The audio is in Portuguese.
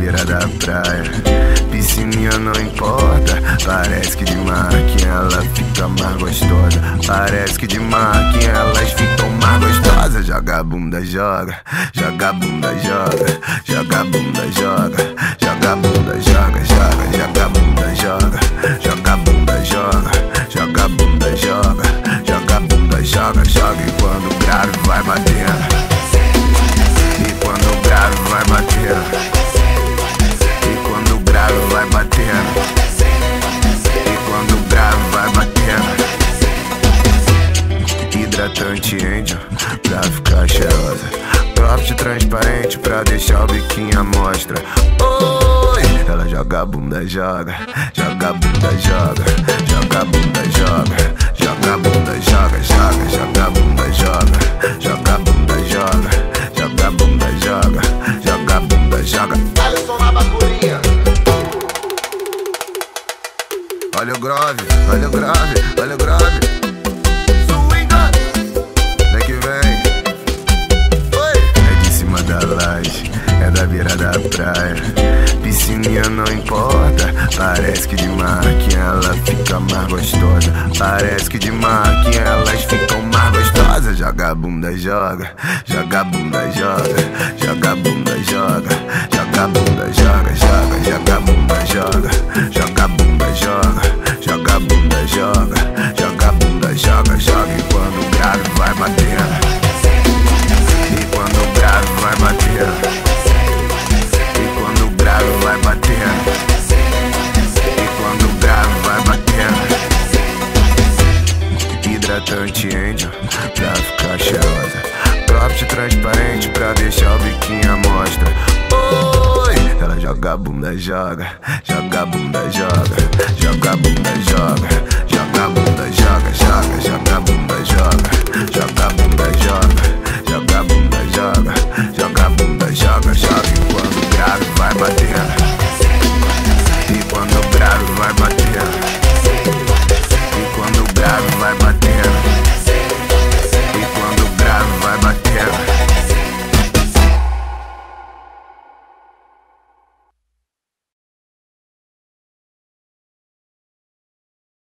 beira da praia. Piscininha não importa, parece que de marquinha ela fica mais gostosa. Parece que de marquinha elas ficam mais gostosas. Joga a bunda, joga, joga a bunda, joga, joga a bunda, joga, joga a bunda, joga, joga, joga a bunda, joga, joga a bunda, joga, joga a bunda, joga, joga a bunda, joga, joga. Hidratante angel pra ficar cheirosa Cropped transparente pra deixar o biquinho à mostra Oi! Ela joga a bunda, joga Joga a bunda, joga Joga a bunda, joga Joga a bunda, joga, joga Joga a bunda, joga Joga a bunda, joga Joga a bunda, joga Joga a bunda, joga Alisson na bacurinha. Olha o grave, olha o grave, olha o grave. É da beira da praia. Piscininha não importa, parece que de marquinha ela fica mais gostosa. Parece que de marquinha elas ficam mais gostosas. Joga a bunda, joga, joga a bunda, joga, joga a bunda, joga, joga a bunda, joga, joga, joga a bunda, joga, Hidratante angel pra ficar cheirosa. Cropped transparente pra deixar o biquinho à mostra. Oi! Ela joga a bunda, joga Joga a bunda, joga Joga a bunda,